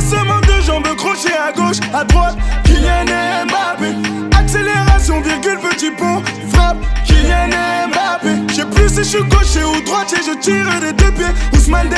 Passement de jambes, crochet à gauche, à droite, Kylian Mbappé. Accélération, virgule, petit pont, frappe, Kylian Mbappé. Je sais plus si je suis gaucher ou droitier, je tire des deux pieds, Ousmane